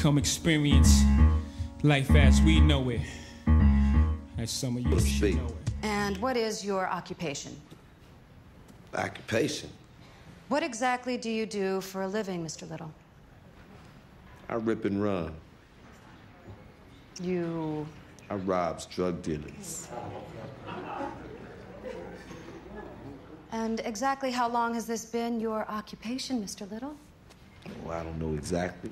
Come experience life as we know it. As some of you Let's should see. know it. And what is your occupation? Occupation. What exactly do you do for a living, Mr. Little? I rip and run. You. I robs drug dealers. And exactly how long has this been your occupation, Mr. Little? Oh, I don't know exactly.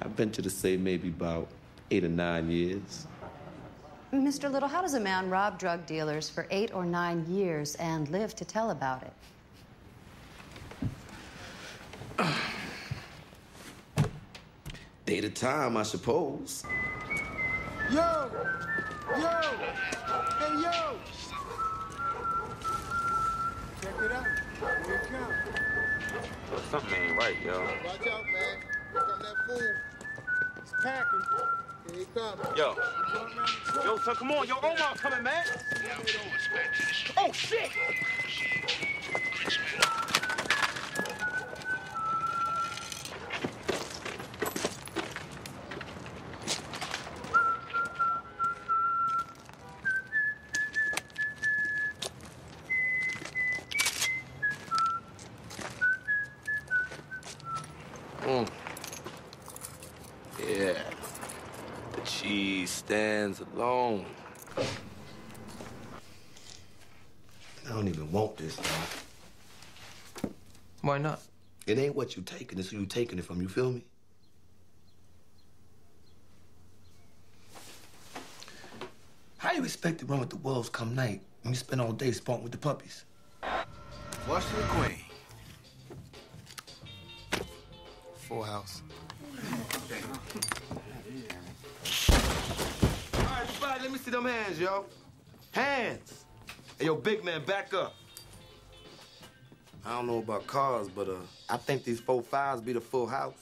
I've been to say maybe about eight or nine years. Mr. Little, how does a man rob drug dealers for eight or nine years and live to tell about it? Day to time, I suppose. Yo! Yo! Hey, yo! Check it out. Here it comes. Something ain't right, yo. Watch out, man. Here come that fool. He's packing. Here he comes. Yo. Yo, son, come on. Yo, Omar coming, man. Oh, shit! Stands alone. I don't even want this, though. Why not? It ain't what you taking, it's who you taking it from, you feel me? How you expect to run with the wolves come night when you spend all day spunking with the puppies? What's the queen? Full house. See them hands, yo. Hands! Hey, yo, big man, back up. I don't know about cars, but uh, I think these four fives be the full house.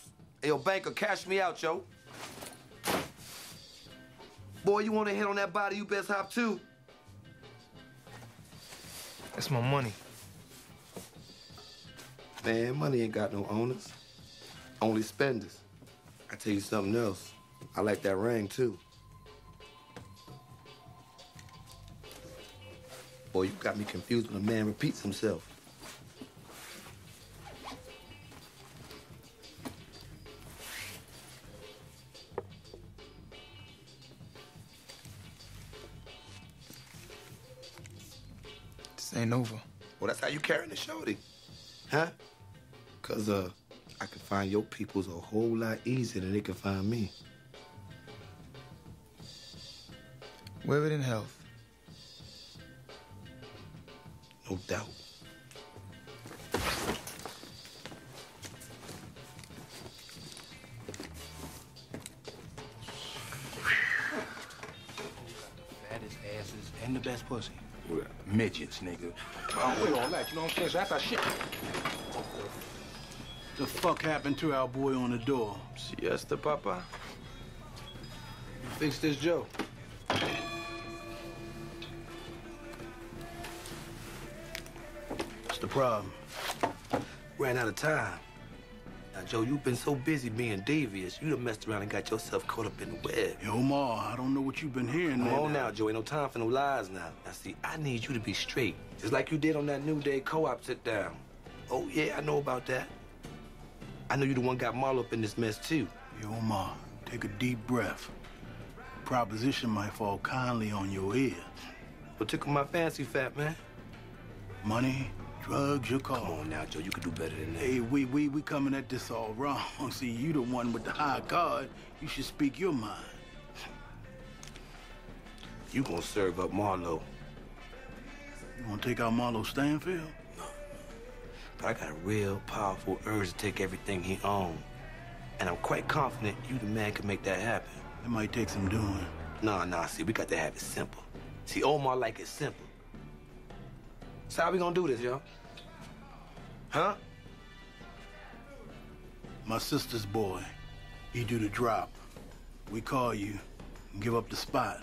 Hey, yo, banker, cash me out, yo. Boy, you want to hit on that body, you best hop too. That's my money. Man, money ain't got no owners, only spenders. I tell you something else. I like that ring too. Boy, you got me confused when a man repeats himself. This ain't over. Well, that's how you carrying the shorty. Huh? Cause uh, I can find your peoples a whole lot easier than they can find me. It in health. No doubt. The fattest asses and the best pussy. Midgets, nigga. Oh, wait all that, you know what I'm saying? So that's our shit. The fuck happened to our boy on the door? Siesta, papa. Fix this Joe. What's the problem? Ran out of time. Now, Joe, you've been so busy being devious, you done messed around and got yourself caught up in the web. Yo, Ma, I don't know what you've been hearing. Come on now, Joe. Ain't no time for no lies now. Now, see, I need you to be straight. Just like you did on that New Day co-op sit down. Oh, yeah, I know about that. I know you the one got Marlo up in this mess, too. Yo, Ma, take a deep breath. Proposition might fall kindly on your ear. What took my fancy, fat man? Money, drugs, your call. Come on now, Joe. You could do better than that. Hey, we, we, we coming at this all wrong. See, you the one with the high card. You should speak your mind. You gonna serve up Marlo. You gonna take out Marlo Stanfield? No. But I got a real powerful urge to take everything he owned. And I'm quite confident you the man can make that happen. It might take some doing. Nah, nah, see, we got to have it simple. See, Omar like it simple. So how we gonna do this, yo? Huh? My sister's boy, he do the drop. We call you and give up the spot.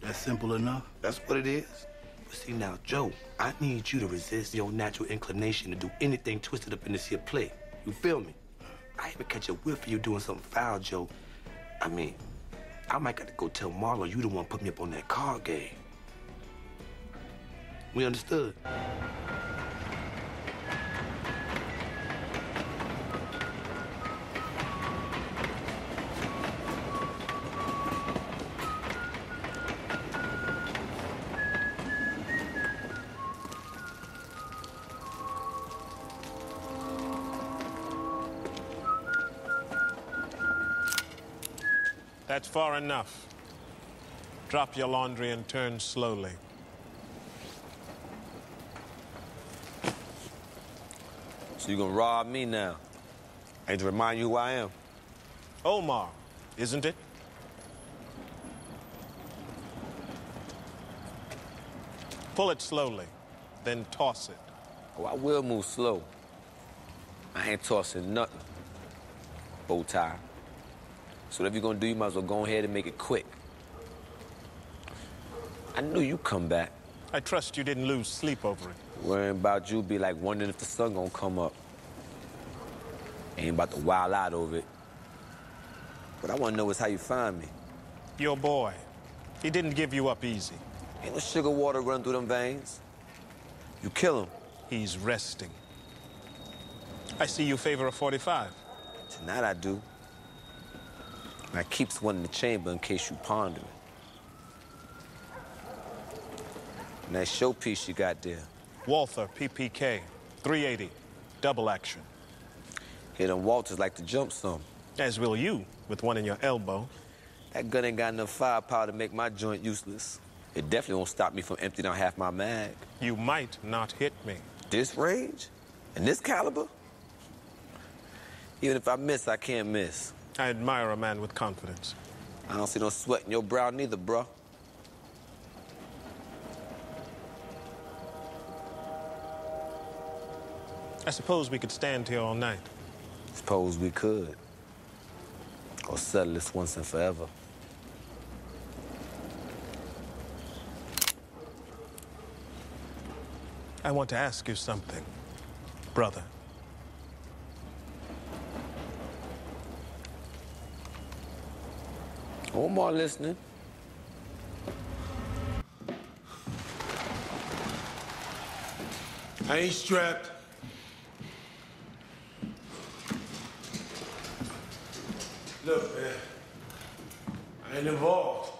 That's simple enough? That's what it is. But see now, Joe, I need you to resist your natural inclination to do anything twisted up in this here play. You feel me? I even catch a whiff of you doing something foul, Joe. I mean, I might got to go tell Marlo you the one put me up on that card game. We understood. That's far enough. Drop your laundry and turn slowly. So you gonna rob me now? And to remind you who I am? Omar, isn't it? Pull it slowly, then toss it. Oh, I will move slow. I ain't tossing nothing. Bow tie. So whatever you're gonna do, you might as well go ahead and make it quick. I knew you'd come back. I trust you didn't lose sleep over it. Worrying about you be like wondering if the sun gonna come up. Ain't about to wild out over it. What I wanna know is how you find me. Your boy. He didn't give you up easy. Ain't no sugar water run through them veins. You kill him. He's resting. I see you favor a 45. Tonight I do. And I keeps one in the chamber in case you ponder it. And that showpiece you got there. Walther, PPK, 380, double action. Hit them Walthers like to jump some. As will you, with one in your elbow. That gun ain't got enough firepower to make my joint useless. It definitely won't stop me from emptying out half my mag. You might not hit me. This range? And this caliber? Even if I miss, I can't miss. I admire a man with confidence. I don't see no sweat in your brow neither, bro. I suppose we could stand here all night. Suppose we could. Or settle this once and forever. I want to ask you something, brother. Omar listening. I ain't strapped. Look, man. I ain't involved.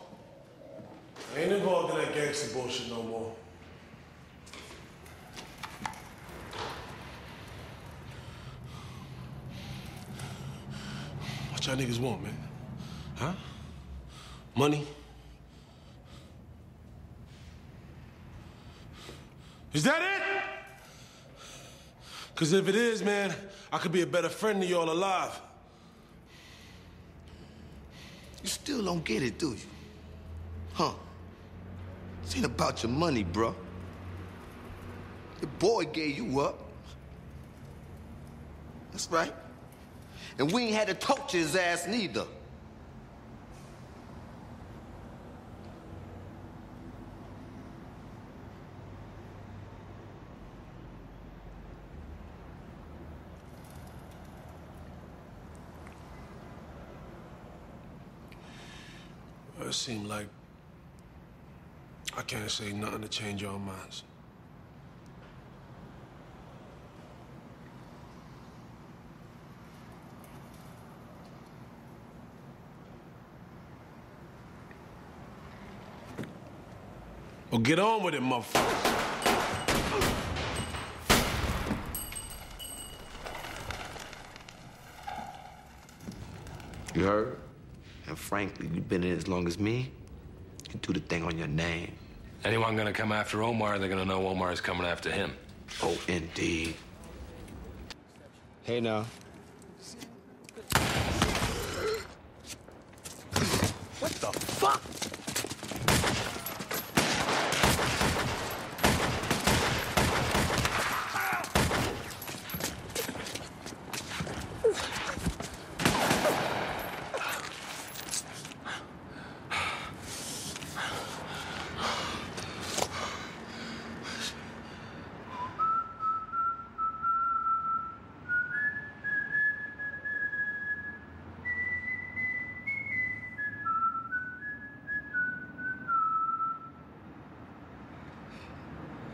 I ain't involved in that gangster bullshit no more. What y'all niggas want, man? Huh? Money? Is that it? Because if it is, man, I could be a better friend to y'all alive. You still don't get it, do you? Huh? This ain't about your money, bro. Your boy gave you up. That's right. And we ain't had to torture his ass neither. It seemed like I can't say nothing to change your minds. Well, get on with it, motherfucker. You heard? And frankly, you've been in as long as me. You do the thing on your name. Anyone gonna come after Omar, they're gonna know Omar is coming after him. Oh, indeed. Hey now. What the fuck?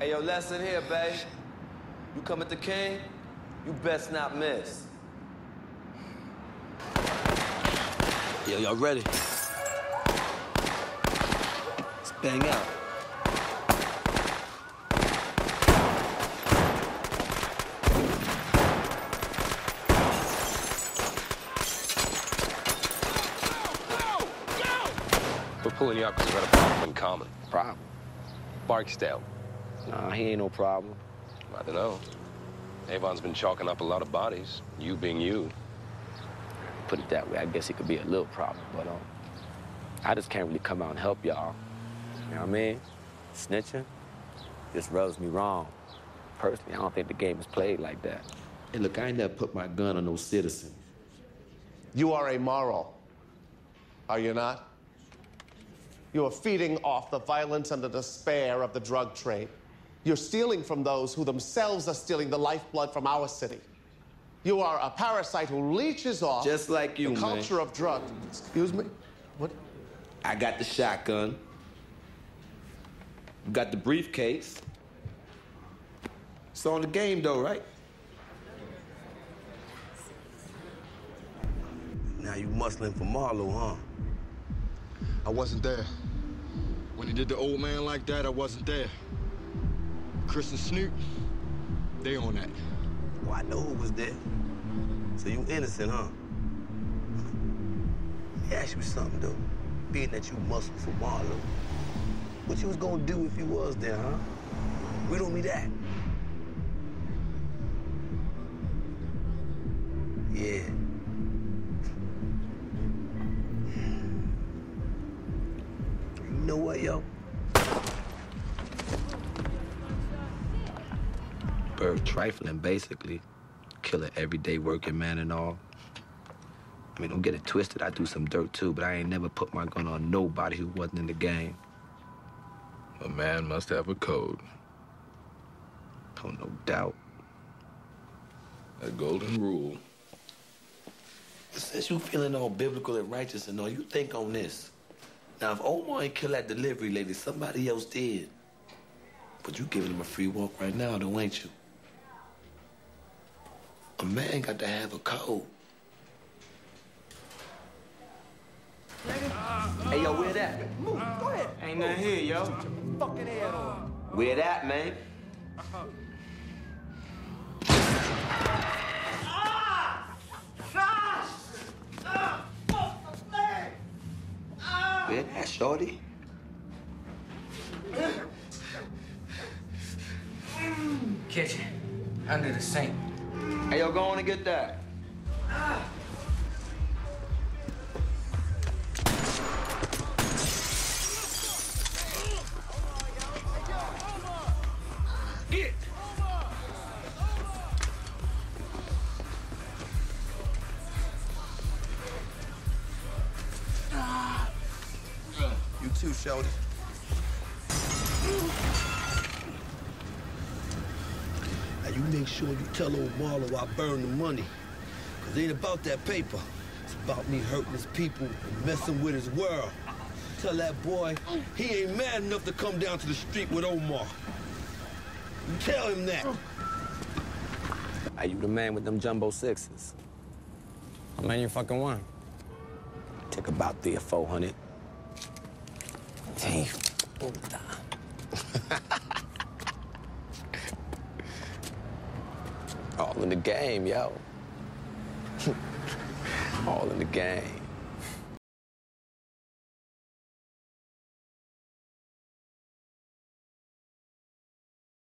Hey, yo, lesson here, babe. You come at the king, you best not miss. Yo, y'all ready? Let's bang out. We're pulling you up because we've got a problem in common. Problem? Barksdale. Nah, he ain't no problem. I don't know. Avon's been chalking up a lot of bodies. You being you. Put it that way, I guess it could be a little problem, but um, I just can't really come out and help y'all. You know what I mean? Snitching just rubs me wrong. Personally, I don't think the game is played like that. And look, I ain't never put my gun on no citizen. You are a moral, are you not? You are feeding off the violence and the despair of the drug trade. You're stealing from those who themselves are stealing the lifeblood from our city. You are a parasite who leeches off Just like you, the man. culture of drug. Excuse me? What? I got the shotgun. You got the briefcase. It's on the game, though, right? Now you muscling for Marlo, huh? I wasn't there. When he did the old man like that, I wasn't there. Chris and Snoop, they on that. Well, I know who was there. So you innocent, huh? Let me ask you something, though. Being that you muscle for Marlo, what you was gonna do if you was there, huh? Riddle me that. Yeah. Bird trifling, basically. Kill an everyday working man and all. I mean, don't get it twisted. I do some dirt too, but I ain't never put my gun on nobody who wasn't in the game. A man must have a code. Oh, no doubt. A golden rule. Since you feeling all biblical and righteous and all, you think on this. Now, if Omar ain't killed that delivery lady, somebody else did. But you giving him a free walk right now, though, ain't you? A man got to have a code. Hey, yo, where that? Move, go ahead. Ain't nothing here, yo. Fucking head on. Where that, man? Where that, shorty? Kitchen. Under the sink. Hey, yo, go on and get that. Get. You too, Shorty. Now you make sure you tell old Marlo I burn the money. Cause it ain't about that paper. It's about me hurting his people and messing with his world. Tell that boy he ain't mad enough to come down to the street with Omar. You tell him that. Are you the man with them jumbo sixes? How many you fucking want? Take about three or four hundred. Damn. in the game, yo. All in the game.